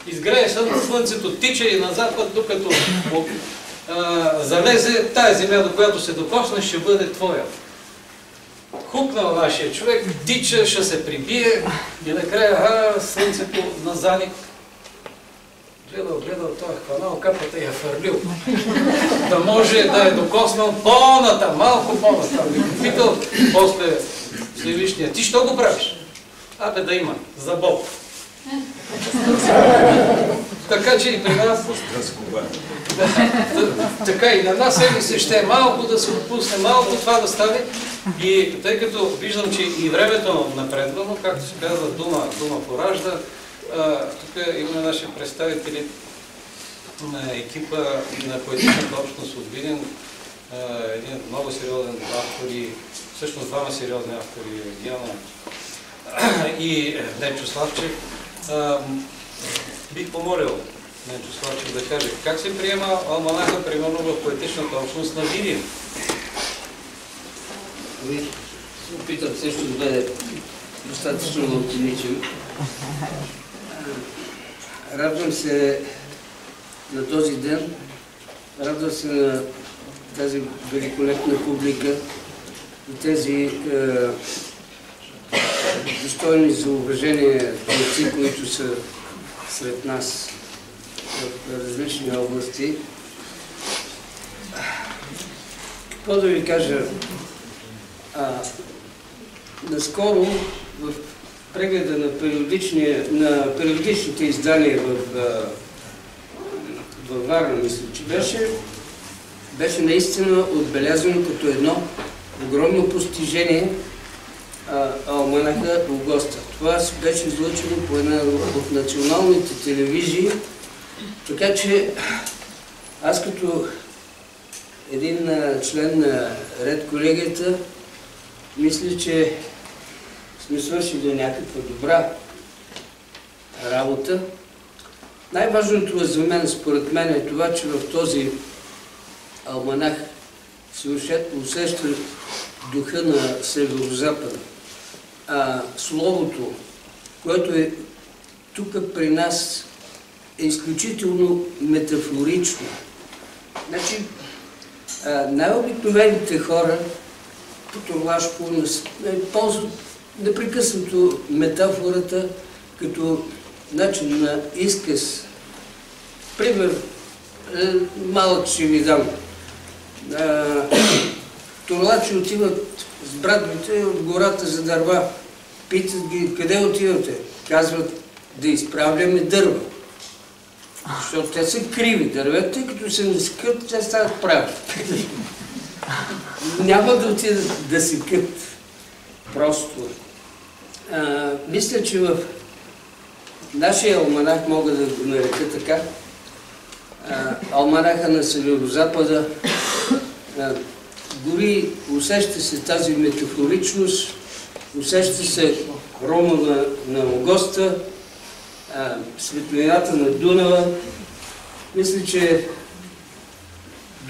изгрее слън- слънцето, тичай на запад, докато а, залезе тая земя, до която се докоснеш, ще бъде твоя. Хукнал нашия човек, тича, ще се прибие и накрая а, слънцето на заник. Гледал, гледал този канал, капата я фърлил. Да може да е докоснал по-натам, малко по-натам. И после Всевишния, ти що го правиш? Абе да има, за Бог. Така че и при нас така и на нас себе си ще е малко да се отпусне, малко това да стане. И тъй като виждам, че и времето напредва, но както се казва, дума, дума поражда, тук имаме наши представители на екипа на поетичната общност от Видин, а, един много сериозен автор и всъщност двама сериозни автори, Диана и Денчо Славчев. Бих помолил Ненчо Славчев да каже как се приема алманаха, примерно в поетичната общност на Видин. Ами, опитам също да бъде достатъчно лаконичен. Радвам се на този ден, радвам се на тази великолепна публика и тези е, достойни за уважение творци, които са сред нас в различни области. Какво да ви кажа? А, наскоро в прегледа на, на периодичните издания в, във Варна, мисля, че беше, беше наистина отбелязано като едно огромно постижение Алманаха Логоста. Това се беше излъчено по една от националните телевизии, така че аз като един член на Ред колегията, мисля, че сме свършили някаква добра работа. Най-важното за мен, според мен, е това, че в този алманах се усеща духа на Северо-Запада. А словото, което е тук при нас, е изключително метафорично. Значи, най-обикновените хора по е, ползват непрекъснато метафората като начин на изказ. Пример, е, малък ще ви дам. А, [coughs] Торлачи отиват с братвите от гората за дърва. Питат ги, къде отивате? Казват, да изправляме дърва. Защото те са криви дървета, като се наскът, те стават прави. Няма да отидат да се кът. Просто. А, мисля, че в нашия алманах, мога да го нарека така, а, алманаха на Северо-Запада, дори усеща се тази метафоричност, усеща се рома на, на Огоста, светлината на Дунава. Мисля, че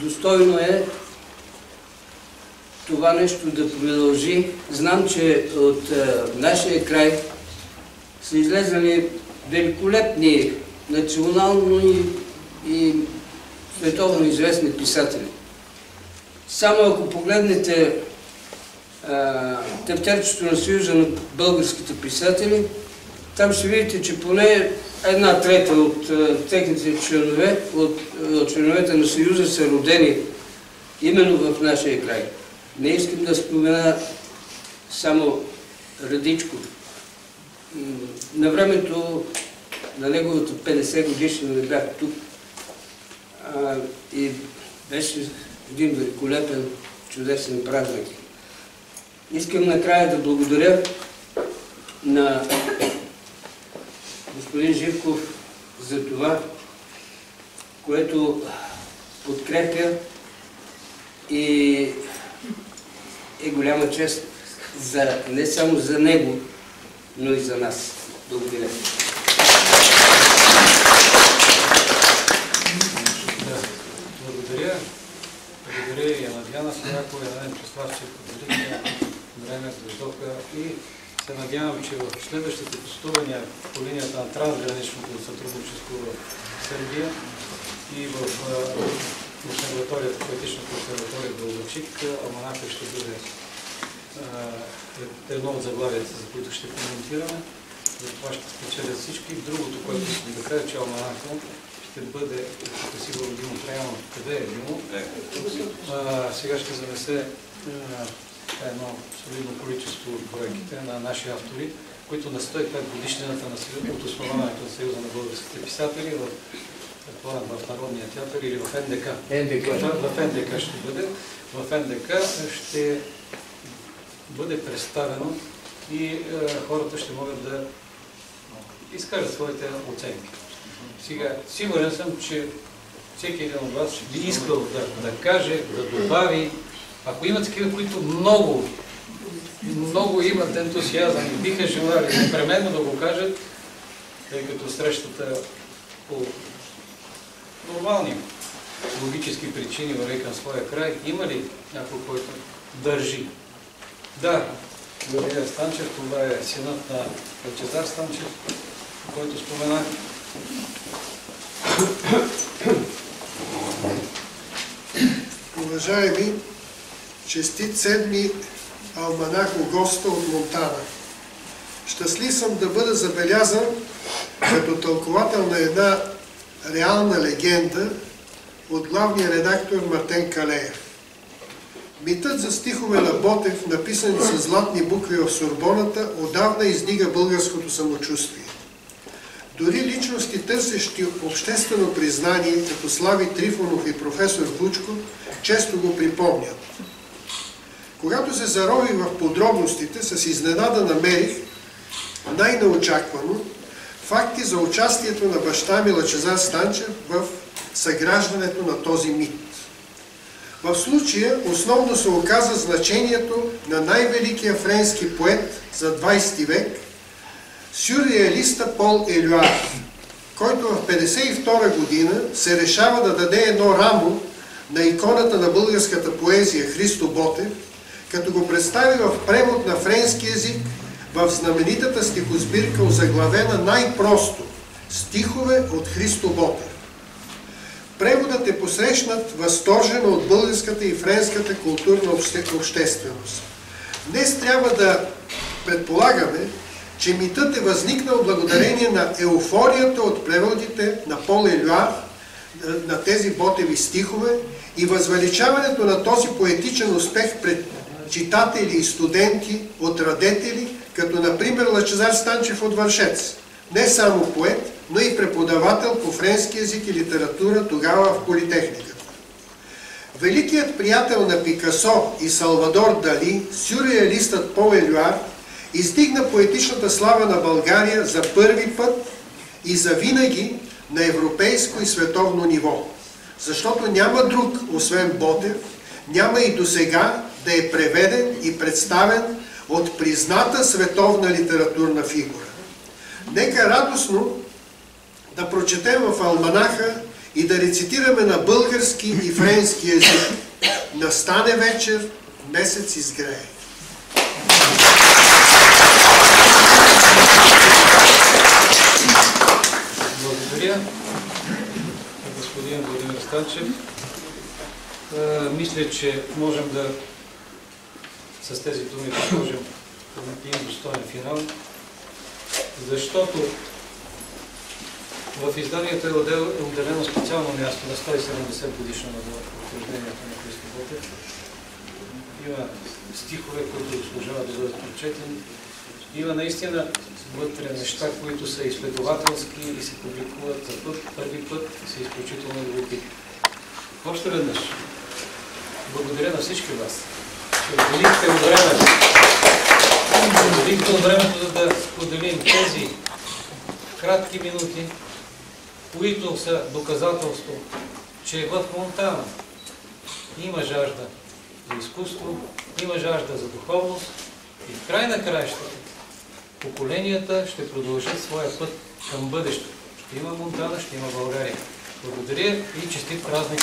достойно е това нещо да продължи. Знам, че от а, нашия край са излезали великолепни национално и, и световно известни писатели. Само ако погледнете тефтерчето на Съюза на българските писатели, там ще видите, че поне една трета от техните членове, от, от членовете на Съюза са родени именно в нашия край. Не искам да спомена само Радичко. На времето на неговото 50 годишно не бях тук а, и беше един великолепен, чудесен празник. Искам накрая да благодаря на господин Живков за това, което подкрепя и е голяма чест за, не само за него, но и за нас. Благодаря. Да, благодаря. Благодаря и на Диана Стояко, и на Нен Преславчев, поделиха време, дойдоха и се надявам, че в следващите пътувания по линията на трансграничното сътрудничество в Сърбия и в консерваторията, поетична консерватория в Бълбачик, Алманака ще бъде е- едно от заглавията, за които ще коментираме. За това ще спечелят всички. Другото, което искам да кажа, че Алманака ще бъде, тук сигурно Димо Траянов, къде е Димо? Сега ще занесе а, едно солидно количество от бройките на наши автори, които на 105 годишнината на Съюза, от основаването на Съюза на българските писатели в, в Народния театър или в НДК. НДК. В, в НДК ще бъде. В НДК ще бъде представено и е, хората ще могат да изкажат своите оценки. Сега, сигурен съм, че всеки един от вас би искал да, да каже, да добави, ако има такива, които много, много имат ентусиазъм и биха желали непременно да го кажат, тъй като срещата по нормални логически причини върви към своя край, има ли някой, който държи? Да, Юрия Станчев, това е синът на Лъчезар Станчев, който споменах. Уважаеми, честит седми алманах Госта от Монтана. Щастлив съм да бъда забелязан като тълковател на една реална легенда от главния редактор Мартен Калеев. Митът за стихове на Ботев, написани с златни букви в Сорбоната, отдавна издига българското самочувствие. Дори личности, търсещи обществено признание, като Слави Трифонов и професор Вучко, често го припомнят. Когато се зарови в подробностите, с изненада намерих най-неочаквано факти за участието на баща ми Лъчезар Станчев в съграждането на този мит. В случая основно се оказа значението на най-великия френски поет за 20 век, сюрреалиста Пол Елюар, който в 1952 година се решава да даде едно рамо на иконата на българската поезия Христо Ботев, като го представи в превод на френски язик в знаменитата стихосбирка, озаглавена най-просто «Стихове от Христо Ботев». Преводът е посрещнат възторжено от българската и френската културна обще- общественост. Днес трябва да предполагаме, че митът е възникнал благодарение на еуфорията от преводите на Пол Елюар на тези ботеви стихове и възвеличаването на този поетичен успех пред читатели и студенти от радетели, като например Лъчезар Станчев от Вършец. Не само поет, но и преподавател по френски язик и литература тогава в Политехниката. Великият приятел на Пикасо и Салвадор Дали, сюрреалистът Пол Елюар, издигна поетичната слава на България за първи път и за винаги на европейско и световно ниво. Защото няма друг, освен Ботев, няма и до сега да е преведен и представен от призната световна литературна фигура. Нека радостно да прочетем в Алманаха и да рецитираме на български и френски език. Настане вечер, месец изгрее. Благодаря, господин Владимир Станчев. Мисля, че можем да с тези думи да към един достоен финал, защото в изданието е е отделено специално място на 170 годишно на рождението на Христо Ботев. Има стихове, които заслужават да бъдат прочетени. Има наистина вътре неща, които са изследователски и се публикуват за път, първи път са изключително любопитни. Още веднъж, благодаря на всички вас, че отделихте от времето. Отделихте от времето, за да споделим тези кратки минути, които са доказателство, че в Монтана има жажда за изкуство, има жажда за духовност и в край на краищата поколенията ще продължат своя път към бъдещето. Ще има Монтана, ще има България. Благодаря и частит праздник.